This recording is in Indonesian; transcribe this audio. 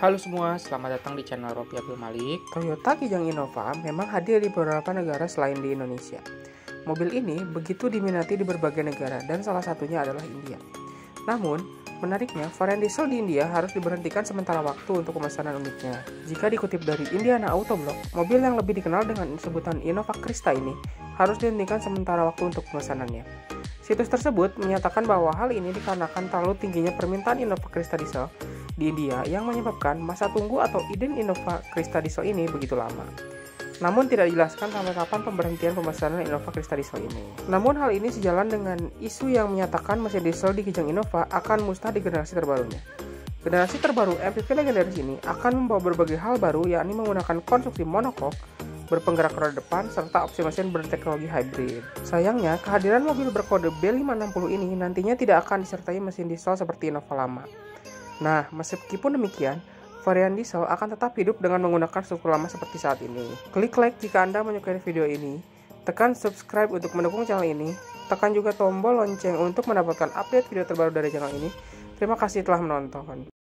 Halo semua, selamat datang di channel Ropi Abdul Malik. Toyota Kijang Innova memang hadir di beberapa negara selain di Indonesia. Mobil ini begitu diminati di berbagai negara dan salah satunya adalah India. Namun, menariknya, varian diesel di India harus diberhentikan sementara waktu untuk pemesanan unitnya. Jika dikutip dari Indiana Autoblog, mobil yang lebih dikenal dengan sebutan Innova Krista ini harus dihentikan sementara waktu untuk pemesanannya. Situs tersebut menyatakan bahwa hal ini dikarenakan terlalu tingginya permintaan Innova Krista diesel di India yang menyebabkan masa tunggu atau idin Innova Krista Diesel ini begitu lama. Namun tidak dijelaskan sampai kapan pemberhentian pemesanan Innova Krista Diesel ini. Namun hal ini sejalan dengan isu yang menyatakan mesin diesel di Kijang Innova akan musnah di generasi terbarunya. Generasi terbaru MPV legendaris ini akan membawa berbagai hal baru yakni menggunakan konstruksi monocoque, berpenggerak roda depan, serta opsi mesin berteknologi hybrid. Sayangnya, kehadiran mobil berkode B560 ini nantinya tidak akan disertai mesin diesel seperti Innova lama. Nah, meskipun demikian, varian diesel akan tetap hidup dengan menggunakan struktur lama seperti saat ini. Klik like jika Anda menyukai video ini, tekan subscribe untuk mendukung channel ini, tekan juga tombol lonceng untuk mendapatkan update video terbaru dari channel ini. Terima kasih telah menonton.